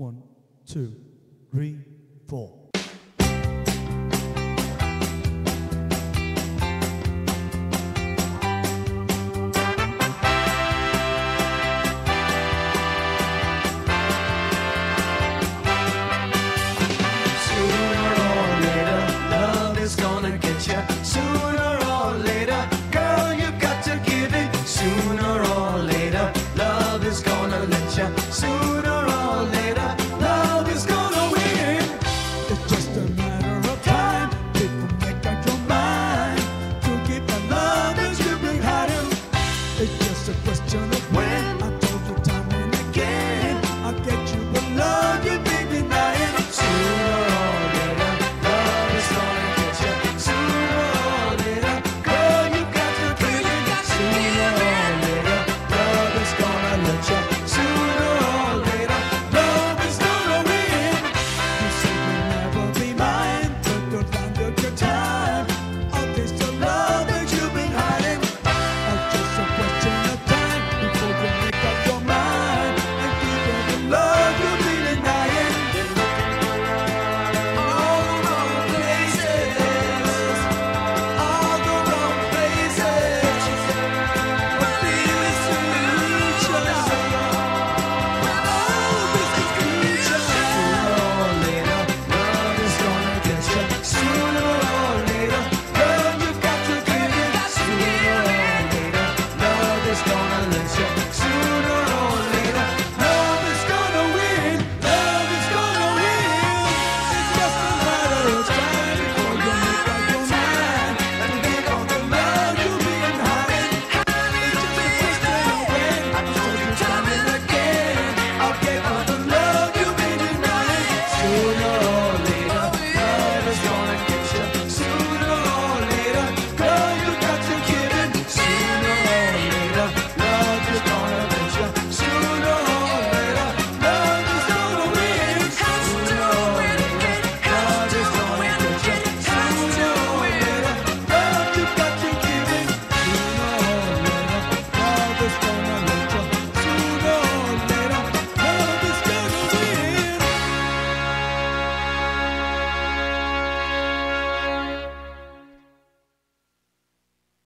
One, two, three, four. Sooner or later, love is gonna get ya. Sooner or later, girl, you. Got to give it sooner Christmas.